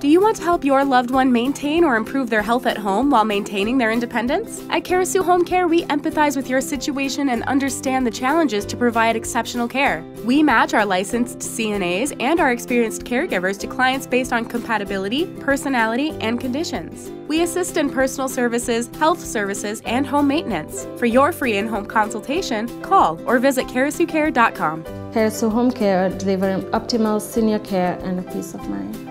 Do you want to help your loved one maintain or improve their health at home while maintaining their independence? At Cairasu Home Care, we empathize with your situation and understand the challenges to provide exceptional care. We match our licensed CNAs and our experienced caregivers to clients based on compatibility, personality, and conditions. We assist in personal services, health services, and home maintenance. For your free in home consultation, call or visit carisucare.com. Cairasu Home Care delivering optimal senior care and a peace of mind.